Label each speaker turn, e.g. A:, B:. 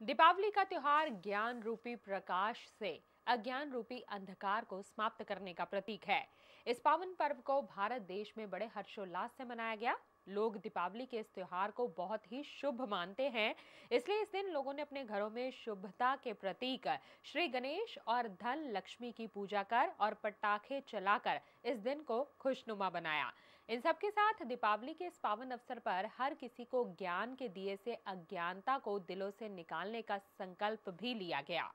A: दीपावली का त्यौहार ज्ञान रूपी प्रकाश से अज्ञान रूपी अंधकार को समाप्त करने का प्रतीक है। इस पावन पर्व को भारत देश में बड़े हर्षोल्लास से मनाया गया। लोग दीपावली के इस त्योहार को बहुत ही शुभ मानते हैं। इसलिए इस दिन लोगों ने अपने घरों में शुभता के प्रतीक, श्री गणेश और धन लक्ष्मी की पूजा कर और पटाखे चलाकर इस दिन को खुशनुमा बनाया। इन सबके साथ दीपावली के इस पावन अवसर पर हर किसी को ज्ञान के दिए से अज्ञानता को दिलों से निकालने का संकल्प भी लिया गया।